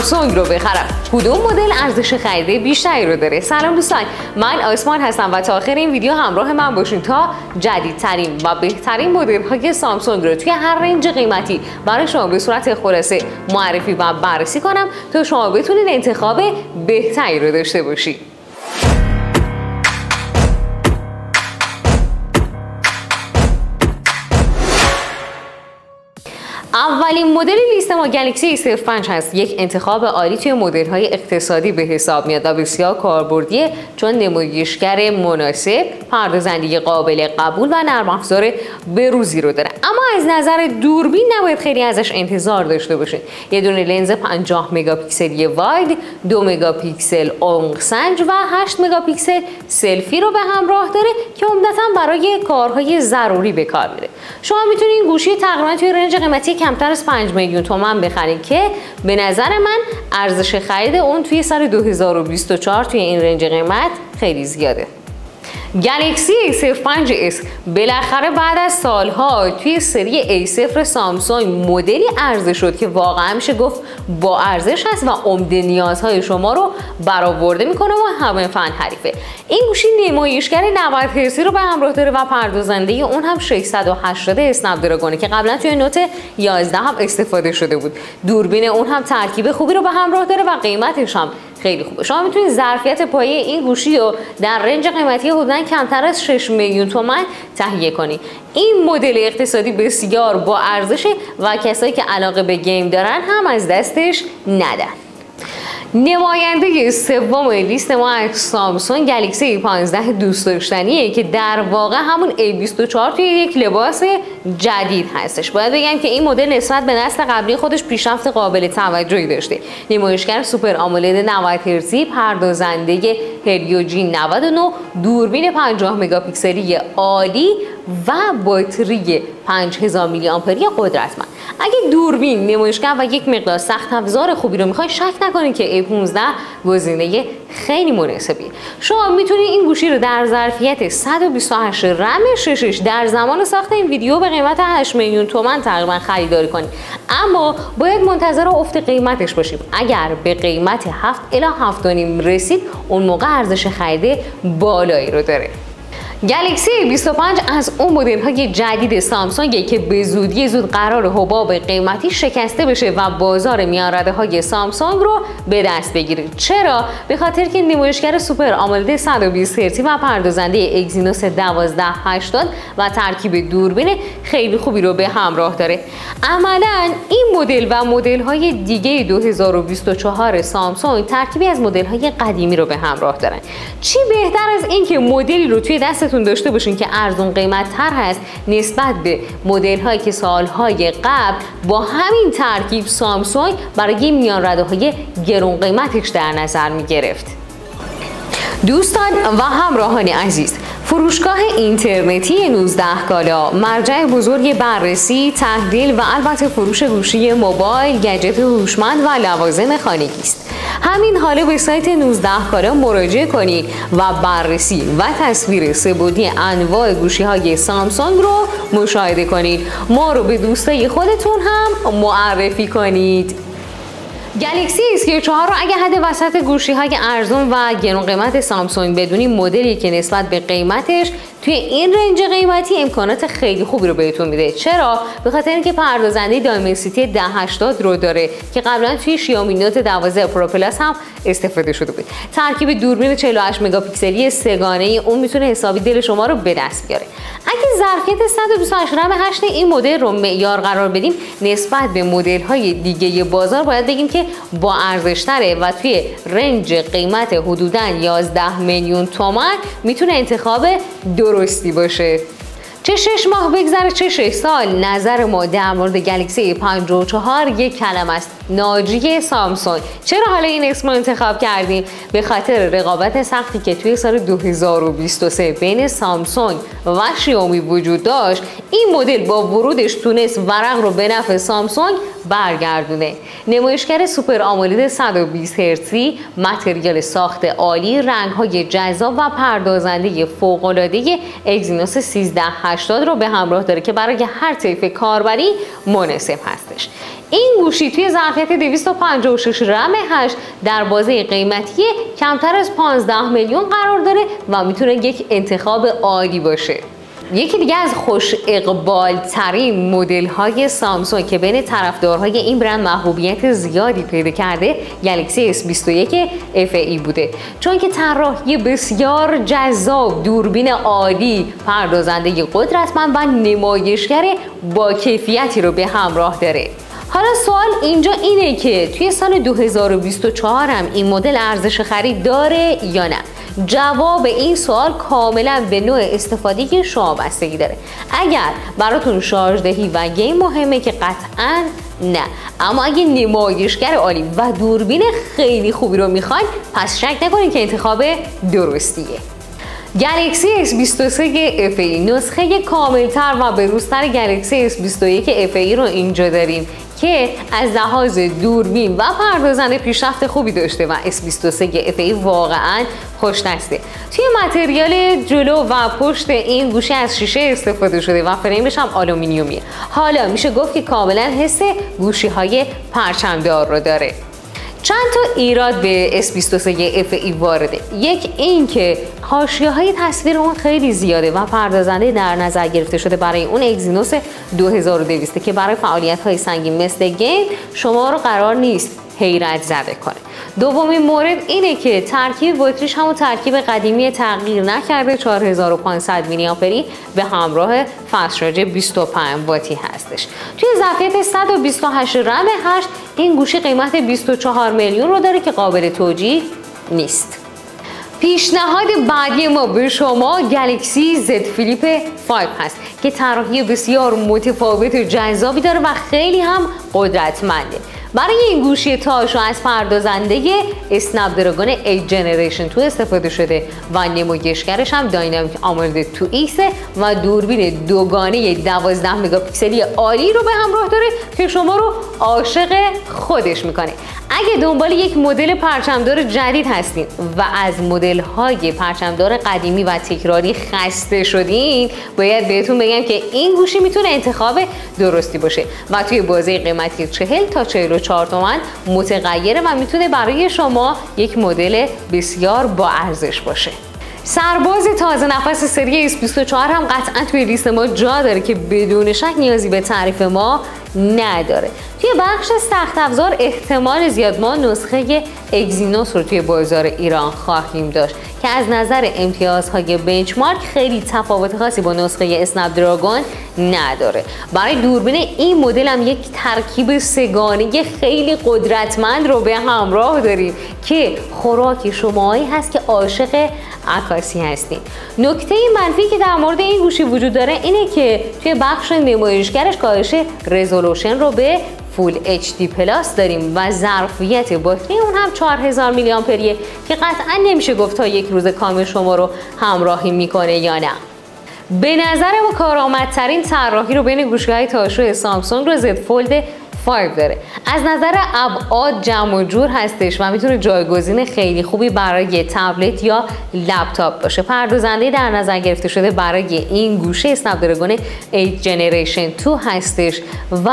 سامسونگ رو بخرم. کدوم مدل ارزش خرید بیشتری رو داره؟ سلام دوستان. من آسمان هستم و تا آخر این ویدیو همراه من باشین تا جدیدترین و بهترین مدل های سامسونگ رو توی هر رنج قیمتی برای شما به صورت خلاصه معرفی و بررسی کنم تا شما بتونید انتخاب بهتری رو داشته باشید اولین مدل لیست ما گلکسی A05 هست. یک انتخاب عالی توی مدل های اقتصادی به حساب میاد و بسیار کاربردیه چون نمایشگر مناسب پردازنده‌ی قابل قبول و نرم افزار بروزی رو داره. اما از نظر دوربین نباید خیلی ازش انتظار داشته باشید یه دونه لنز 50 مگاپیکسلی wide 2 مگاپیکسل عمق سنج و 8 مگاپیکسل سلفی رو به همراه داره که عمدتا برای کارهای ضروری به کار میره. شما می‌تونید گوشی تقریبا توی رنج قیمتی کمتر از 5 میلیون تومن بخرید که به نظر من ارزش خرید اون توی سال 2024 توی این رنج قیمت خیلی زیاده. گلکسی A05s بالاخره بعد از سالها توی سری A0 سامسونگ مدلی عرضه شد که واقعا میشه گفت با ارزش هست و عمده نیازهای شما رو برآورده می‌کنه و همه فن حریفه. این گوشی نمایشگر 90 هرتزی رو به همراه داره و پردازنده اون هم 680 اسنپ دراگونه که قبلا توی نوت 11 هم استفاده شده بود. دوربین اون هم ترکیب خوبی رو به همراه داره و قیمتش هم خیلی خوبه شما می‌تونید ظرفیت پایه این گوشی رو در رنج قیمتی حدودا کمتر از 6 میلیون تومن تهیه کنید. این مدل اقتصادی بسیار با ارزشه و کسایی که علاقه به گیم دارن هم از دستش ندن. نماینده سوم لیست ما از سامسونگ گلکسی 15 دوست داشتنیه که در واقع همون A24 توی یک لباس جدید هستش باید بگم که این مدل نسبت به نسل قبلی خودش پیشرفت قابل توجهی داشته نمایشگر سوپر آمولد 90 هرتزی پردازنده هلیو جی 99 دوربین 50 مگاپیکسلی عالی و باتری 5000 میلی آمپری قدرتمند اگه دوربین نمایشگر و یک مقدار سخت افزار خوبی رو می‌خوای شک نکنید که A15 گزینه خیلی مناسبیه شما می‌تونید این گوشی رو در ظرفیت 128 رم ششش در زمان ساخت این ویدیو به قیمت 8 میلیون تومن تقریبا خریداری کنید اما باید منتظر افت قیمتش باشیم. اگر به قیمت 7 الی 7.5 رسید اون موقع ارزش خرید بالایی رو داره. گلکسی 25 از اون مدل های جدید سامسونگ که به زودی زود قرار حباب قیمتی شکسته بشه و بازار میان رده های سامسونگ رو به دست بگیرید چرا؟ به خاطر که نمایشگر سوپر آمولد 120 هرتزی و پردازنده اگزینوس 1280 و ترکیب دوربین خیلی خوبی رو به همراه داره. عملا این مدل و مدل های دیگه 2024 سامسونگ ترکیبی از مدل های قدیمی رو به همراه دارن. چی بهتر از اینکه مدلی رو توی دست دستتون داشته باشین که ارزون قیمت تر هست نسبت به مدل هایی که سالهای قبل با همین ترکیب سامسونگ برای میان رده های گرون قیمتش در نظر می گرفت دوستان و همراهان عزیز فروشگاه اینترنتی 19 کالا مرجع بزرگ بررسی، تحلیل و البته فروش گوشی موبایل، گجت هوشمند و لوازم خانگی است. همین حالا به سایت 19 کالا مراجعه کنید و بررسی و تصویر سبودی انواع گوشی های سامسونگ رو مشاهده کنید. ما رو به دوستای خودتون هم معرفی کنید. گلکسی A34 رو اگه حد وسط گوشی های ارزون و گرون قیمت سامسونگ بدونی مدلی که نسبت به قیمتش توی این رنج قیمتی امکانات خیلی خوبی رو بهتون میده. چرا؟ به خاطر اینکه پردازنده Dimensity 1080 رو داره که قبلا توی شیائومی Note 12 Pro Plus هم استفاده شده بود. ترکیب دوربین 48 مگاپیکسلی سه‌گانه‌ی اون می‌تونه حسابی دل شما رو به دست بیاره. اگه ظرفیت 128 رم 8 این مدل رو معیار قرار بدیم نسبت به مدل های دیگه بازار باید بگیم که با ارزش تره و توی رنج قیمت حدودا 11 میلیون تومان می‌تونه انتخاب درستی باشه چه شش ماه بگذره چه شش سال؟ نظر ما در مورد گلکسی 54 یک کلم است. ناجی سامسونگ چرا حالا این اسم انتخاب کردیم؟ به خاطر رقابت سختی که توی سال 2023 بین سامسونگ و شیائومی وجود داشت این مدل با ورودش تونست ورق رو به نفع سامسونگ برگردونه. نمایشگر سوپر آمولید 120 هرتزی متریال ساخت عالی رنگ های جذاب و پردازنده فوق العاده اگزینوس 13 80 رو به همراه داره که برای هر طیف کاربری مناسب هستش. این گوشی توی ظرفیت 256 رم 8 در بازه قیمتی کمتر از 15 میلیون قرار داره و می‌تونه یک انتخاب عالی باشه. یکی دیگه از خوش اقبال ترین مدل های سامسونگ که بین طرفدارهای این برند محبوبیت زیادی پیدا کرده گلکسی S21 FE بوده. چون که طراحی بسیار جذاب دوربین عالی پردازنده قدرتمند و نمایشگر با کیفیتی رو به همراه داره. حالا سوال اینجا اینه که توی سال 2024 هم این مدل ارزش خرید داره یا نه؟ جواب این سوال کاملا به نوع استفاده شما بستگی داره. اگر براتون شارژ دهی و گیم مهمه که قطعا نه. اما اگه نمایشگر عالی و دوربین خیلی خوبی رو می‌خواین پس شک نکنید که انتخاب درستیه. گلکسی S23 FE نسخه کاملتر و بروزتر گلکسی S21 FE رو اینجا داریم که از لحاظ دوربین و پردازنده پیشرفت خوبی داشته و S23 FE واقعا خوش دسته توی متریال جلو و پشت این گوشی از شیشه استفاده شده و فریمش هم آلومینیومیه. حالا میشه گفت که کاملا حس گوشی های پرچمدار رو داره. چند تا ایراد به S23 FE وارده. یک این که حاشیه های تصویر اون خیلی زیاده و پردازنده در نظر گرفته شده برای اون Exynos 2200 که برای فعالیت های سنگین مثل game شما رو قرار نیست حیرت زده کنه. دومین مورد اینه که ترکیب بطریش همون ترکیب قدیمی تغییر نکرده. 4500 میلی آمپری به همراه شارژ 25 واتی هستش. توی ظرفیت 128 رم 8 این گوشی قیمت 24 میلیون رو داره که قابل توجیه نیست. پیشنهاد بعدی ما به شما گلکسی زد فلیپ 5 هست که طراحی بسیار متفاوت و جذابی داره و خیلی هم قدرتمنده. برای این گوشی تاشو از پردازنده Snapdragon 8 Generation Two استفاده شده و نمایشگرش هم Dynamic AMOLED Two X و دوربین دوگانه 12 مگاپیکسلی عالی رو به همراه داره که شما رو عاشق خودش می‌کنه. اگه دنبال یک مدل پرچمدار جدید هستین و از مدل های پرچمدار قدیمی و تکراری خسته شدین باید بهتون بگم که این گوشی می‌تونه انتخاب درستی باشه و توی بازه قیمتی 40 تا 44 تومن متغیره و می‌تونه برای شما یک مدل بسیار با ارزش باشه. سرباز تازه نفس سری S24 هم قطعا توی لیست ما جا داره که بدون شک نیازی به تعریف ما نداره. توی بخش سخت افزار احتمال زیاد ما نسخه اگزینوس رو توی بازار ایران خواهیم داشت که از نظر امتیازهای بنچمارک خیلی تفاوت خاصی با نسخه اسنپ دراگون نداره. برای دوربین این مدل هم یک ترکیب سگانه خیلی قدرتمند رو به همراه داریم که خوراک شماهایی هست که عاشق عکاسی هستیم. نکته منفی که در مورد این گوشی وجود داره اینه که توی بخش نمایشگرش کاهش رزولوشن رو به فول HD پلاس داریم و ظرفیت باتری اون هم 4000 میلی آمپریه که قطعا نمیشه گفت تا یک روز کامل شما رو همراهی می‌کنه یا نه. به نظر ما کارآمدترین طراحی رو بین گوشی‌های تاشو سامسونگ رو زد فولد 5 داره. از نظر ابعاد جمع و جور هستش و می‌تونه جایگزین خیلی خوبی برای تبلت یا لپتاپ باشه. پردازنده در نظر گرفته شده برای این گوشه اسنپ دراگون 8 جنریشن 2 هستش و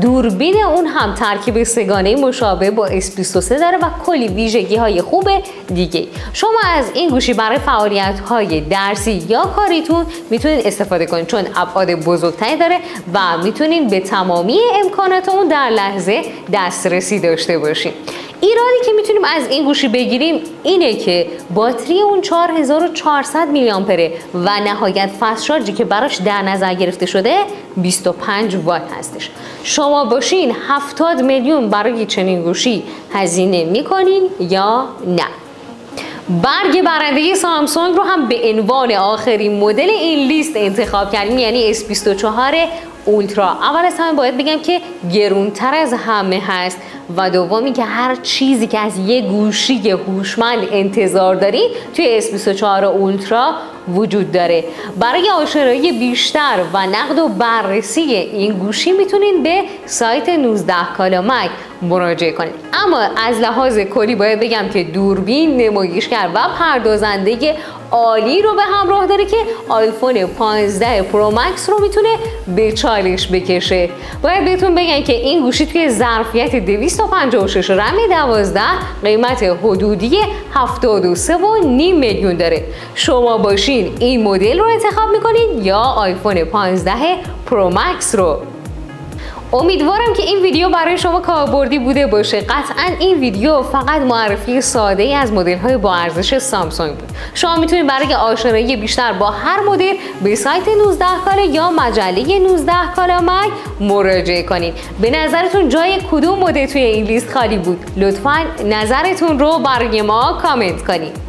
دوربین اون هم ترکیب سگانه مشابه با S23 داره و کلی ویژگی های خوب دیگه. شما از این گوشی برای فعالیت های درسی یا کاریتون می‌تونید استفاده کنید چون ابعاد بزرگتری داره و می‌تونید به تمامی امکانات اون در لحظه دسترسی داشته باشیم. ایرادی که می‌تونیم از این گوشی بگیریم اینه که باتری اون 4400 میلی آمپره و نهایت فست شارژی که براش در نظر گرفته شده 25 وات هستش. شما باشین 70 میلیون برای چنین گوشی هزینه می‌کنین یا نه. برگ برنده سامسونگ رو هم به عنوان آخرین مدل این لیست انتخاب کردیم یعنی S24 اولترا اول از همه باید بگم که گرونتر از همه هست و دومی که هر چیزی که از یه گوشی هوشمند انتظار داری توی S24 اولترا وجود داره. برای آشنایی بیشتر و نقد و بررسی این گوشی می‌تونین به سایت 19 کالامک مراجعه کنید اما از لحاظ کلی باید بگم که دوربین نمایشگر و پردازنده عالی رو به همراه داره که آیفون 15 Pro Max رو می‌تونه به چالش بکشه. باید بهتون بگم که این گوشی توی ظرفیت 256 رم 12 قیمت حدودی 73 و نیم میلیون داره. شما باشین این مدل رو انتخاب می‌کنید یا آیفون 15 Pro Max رو. امیدوارم که این ویدیو برای شما کاربردی بوده باشه. قطعا این ویدیو فقط معرفی ساده ای از مدل های با ارزش سامسونگ بود. شما می‌تونید برای آشنایی بیشتر با هر مدل به سایت 19 کالا یا مجله 19 کالا مگ مراجعه کنید. به نظرتون جای کدوم مدل توی این لیست خالی بود؟ لطفا نظرتون رو برای ما کامنت کنید.